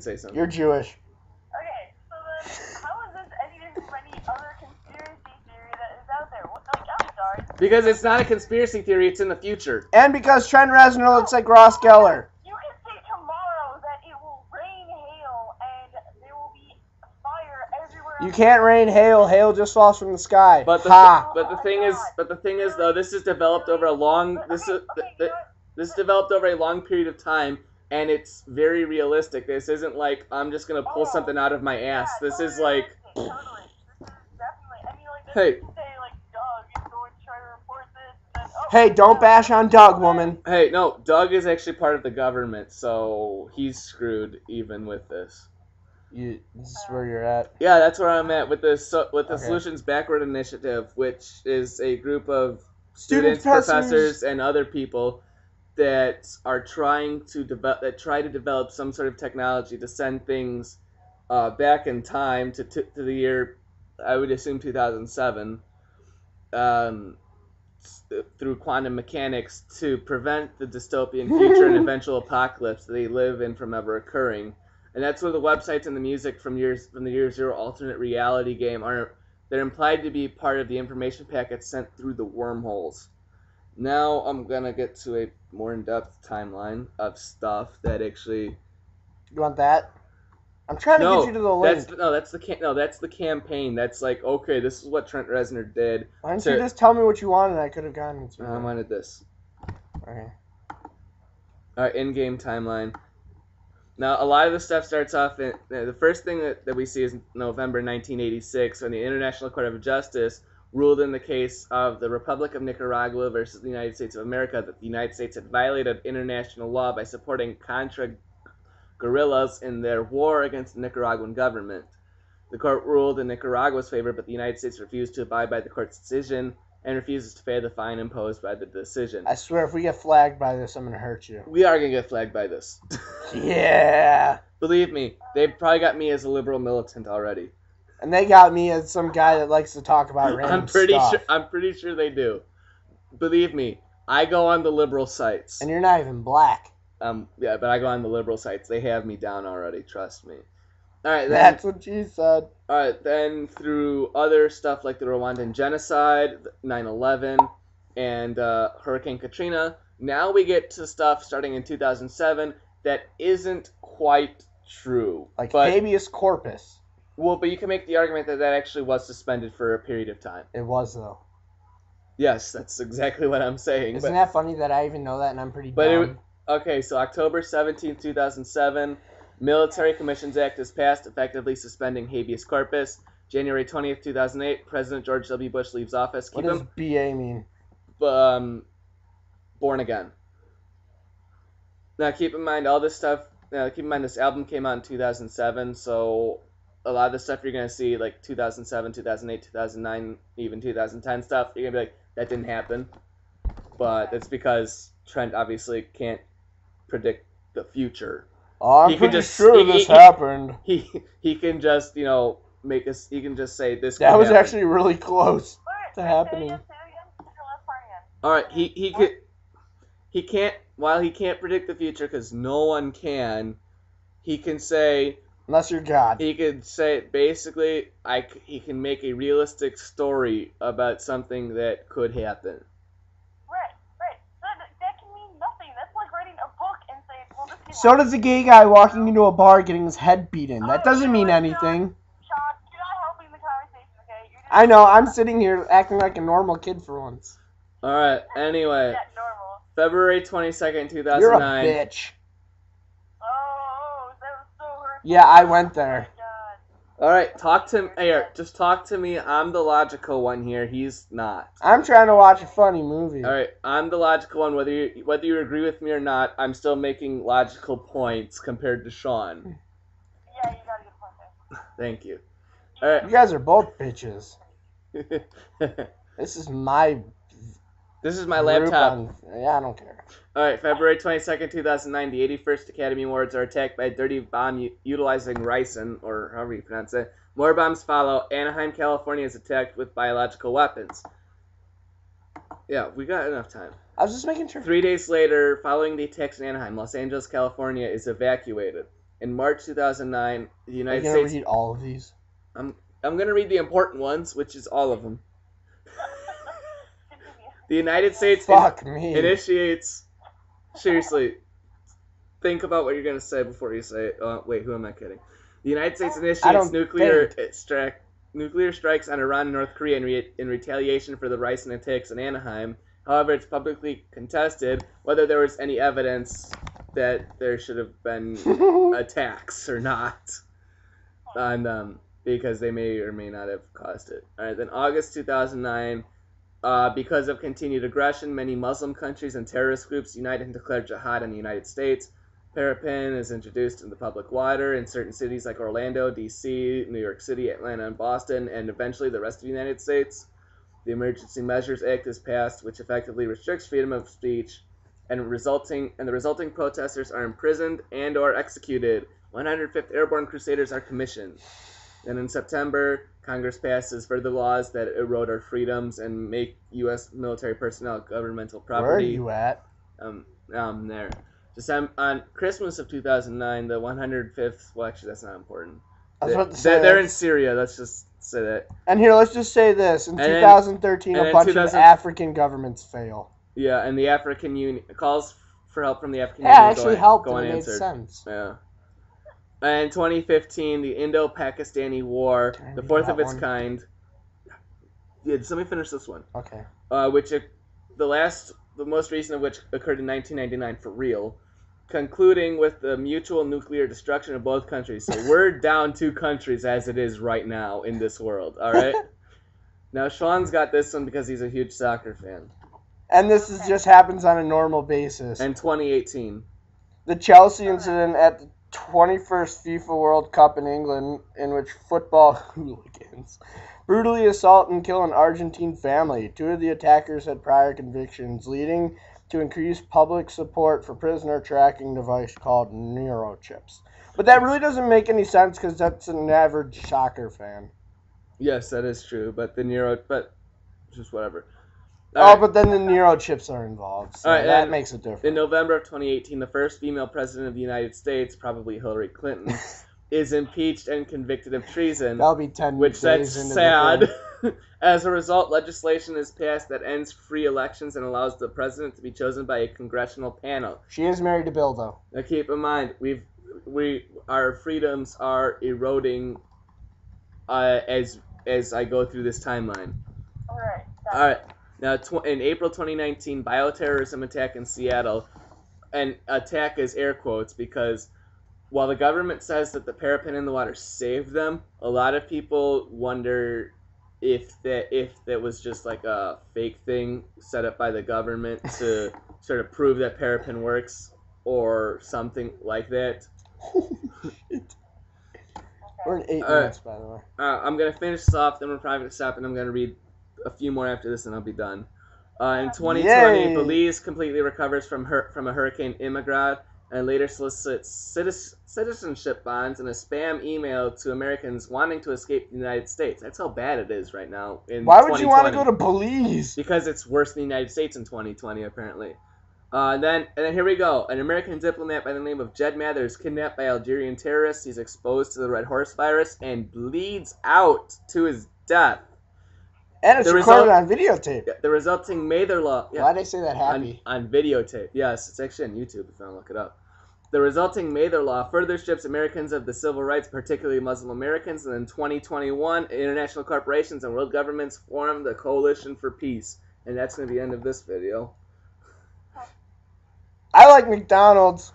say something. You're Jewish. Okay, so then how is this any different from any other conspiracy theory that is out there? What, like, I'm sorry. Because it's not a conspiracy theory, it's in the future. And because Trent Reznor looks like Ross Geller. You can say tomorrow that it will rain hail and there will be fire everywhere. You can't rain hail. Hail just falls from the sky. But the ha. but the thing is but the thing is though this is developed over a long But, this okay, is okay, th- th- this is developed over a long period of time and it's very realistic. This isn't like I'm just gonna pull Oh, something out of my ass. Yeah, This is totally like Totally. This is. I mean, like, Hey. say like Doug is going to try to report this. And, oh, Hey, don't bash on Doug, woman. Hey, no, Doug is actually part of the government, so he's screwed even with this. You, this is where um, you're at. Yeah, that's where I'm at with the so, with the Okay. Solutions Backward Initiative, which is a group of Students, students, professors. professors, and other people that are trying to develop that try to develop some sort of technology to send things uh, back in time to, to to the year I would assume 2007 um, s- through quantum mechanics to prevent the dystopian future and eventual apocalypse that they live in from ever occurring. And that's where the websites and the music from years from the year zero alternate reality game are they're implied to be part of the information packets sent through the wormholes. Now I'm gonna get to a more in-depth timeline of stuff that actually. You want that? I'm trying to no, get you to the link. that's no, that's the cam- no, that's the campaign. That's like okay, this is what Trent Reznor did. Why didn't to- you just tell me what you wanted? I could have gotten it. to I wanted this. Okay. All right, in-game timeline. Now, a lot of the stuff starts off in the first thing that, that we see is November 1986 when the International Court of Justice ruled in the case of the Republic of Nicaragua versus the United States of America that the United States had violated international law by supporting Contra guerrillas in their war against the Nicaraguan government. The court ruled in Nicaragua's favor, but the United States refused to abide by the court's decision and refuses to pay the fine imposed by the decision. I swear, if we get flagged by this, I'm gonna hurt you. We are gonna get flagged by this. Yeah. Believe me, they've probably got me as a liberal militant already. And they got me as some guy that likes to talk about random I'm pretty stuff. sure. I'm pretty sure they do. Believe me, I go on the liberal sites. And you're not even black. Um, yeah, but I go on the liberal sites. They have me down already. Trust me. All right, then. That's what she said. All right, then through other stuff like the Rwandan genocide, 9/11, and uh, Hurricane Katrina. Now we get to stuff starting in 2007 that isn't quite true. Like but habeas corpus. Well, but you can make the argument that that actually was suspended for a period of time. It was though. Yes, that's exactly what I'm saying. Isn't but, that funny that I even know that and I'm pretty But dumb? would- okay, so October 17, 2007, Military Commissions Act is passed, effectively suspending habeas corpus. January 20th, 2008, President George W. Bush leaves office. what Keep does him BA mean? um, born again. Now, keep in mind all this stuff. Now, keep in mind this album came out in 2007, so a lot of the stuff you're gonna see, like 2007, 2008, 2009, even 2010 stuff, you're gonna be like, that didn't happen. But that's because Trent obviously can't predict the future. Oh, I'm He could pretty just- sure he- this he- happened. He he can just you know make us. He can just say this. That was happen. actually really close. Alright, to happening. say again, say your last part again. All right, he he could he can't while he can't predict the future because no one can. He can say Unless you're God. he could say basically I c- he can make a realistic story about something that could happen. Right, right. So that, that can mean nothing. That's like writing a book and saying, well, this So does a gay guy walking into a bar getting his head beaten. That oh, doesn't mean anything. Sean, you're not helping the conversation, okay? I know, I'm sitting here acting like a normal kid for once. All right. Anyway, February 22nd, 2009. You're a bitch. Yeah, I went there. Oh my god. All right, talk to here. Just talk to me. I'm the logical one here. He's not. I'm trying to watch a funny movie. All right, I'm the logical one. Whether you whether you agree with me or not, I'm still making logical points compared to Sean. Yeah, you got a good point there. Thank you. All right. You guys are both bitches. This is my this is my laptop. on- yeah, I don't care. All right, February 22nd, 2009, the 81st Academy Awards are attacked by a dirty bomb u- utilizing ricin, or however you pronounce it. More bombs follow. Anaheim, California is attacked with biological weapons. Yeah, we got enough time. I was just making sure. Three days later, following the attacks in Anaheim, Los Angeles, California is evacuated. In March 2009, the Are you United gonna States. read all of these? I'm, I'm gonna read the important ones, which is all of them. The United States Fuck me. initiates. Seriously, think about what you're gonna say before you say it. Uh, wait, who am I kidding? The United States initiates nuclear strike, nuclear strikes on Iran and North Korea in, re- in retaliation for the recent attacks in Anaheim. However, it's publicly contested whether there was any evidence that there should have been attacks or not on them because they may or may not have caused it. All right, then August 2009, uh, because of continued aggression, many Muslim countries and terrorist groups unite and declare jihad in the United States. Parepin is introduced in the public water in certain cities like Orlando, D.C., New York City, Atlanta, and Boston, and eventually the rest of the United States. The Emergency Measures Act is passed, which effectively restricts freedom of speech, and resulting and the resulting protesters are imprisoned and or executed. 105th Airborne Crusaders are commissioned. And in September, Congress passes further laws that erode our freedoms and make U.S. military personnel governmental property. Where are you at? Um, um, there. December on Christmas of 2009, the 105th. Well, actually, that's not important. I was They- about to say. they're, in. Syria. Let's just say that. And here, let's just say this: in And 2013, and a bunch of African governments fail. Yeah, and the African Union calls for help from the African Yeah, Union. actually go, helped. Go and it made sense. Yeah. And 2015, the Indo-Pakistani War, Can the fourth of its one? kind. Yeah, just let me finish this one. Okay. uh, which oc- the last, the most recent of which occurred in 1999 for real, concluding with the mutual nuclear destruction of both countries. So we're down two countries as it is right now in this world. All right. now Sean's got this one because he's a huge soccer fan. And this is just happens on a normal basis. And 2018. the Chelsea incident at the 21st FIFA World Cup in England, in which football hooligans brutally assault and kill an Argentine family. Two of the attackers had prior convictions, leading to increased public support for prisoner tracking device called neurochips. But that really doesn't make any sense because that's an average soccer fan. Yes, that is true. But the Nero, but just whatever. Oh, All right. but then the neurochips are involved, so All right, that makes a difference. In November of 2018, the first female president of the United States, probably Hillary Clinton, is impeached and convicted of treason. That'll be 10 which that's sad. As a result, legislation is passed that ends free elections and allows the president to be chosen by a congressional panel. She is married to Bill, though. Now, keep in mind, we've we our freedoms are eroding uh, as as I go through this timeline. Alright. All right. Now, tw- in April 2019, bioterrorism attack in Seattle, and attack is air quotes because while the government says that the Parepin in the water saved them, a lot of people wonder if that if that was just like a fake thing set up by the government to sort of prove that Parepin works or something like that. We're in eight right. minutes, by the way. Uh, I'm gonna finish this off, then we're probably gonna stop, and I'm gonna read a few more after this, and I'll be done. Uh, in 2020, Yay. Belize completely recovers from her- from a hurricane Immigrant and later solicits citi- citizenship bonds in a spam email to Americans wanting to escape the United States. That's how bad it is right now. In Why would you want to go to Belize? Because it's worse than the United States in 2020, apparently. Uh, and then, and then here we go. An American diplomat by the name of Jed Mathers kidnapped by Algerian terrorists. He's exposed to the red horse virus and bleeds out to his death. And it's The recorded result- on videotape. The resulting Mather law. Yeah, Why'd I say that on, happy? on videotape. Yes, it's actually on YouTube if you want to look it up. The resulting Mather Law further strips Americans of the civil rights, particularly Muslim Americans, and in 2021, international corporations and world governments formed the Coalition for Peace. And that's going to be the end of this video. I like McDonald's.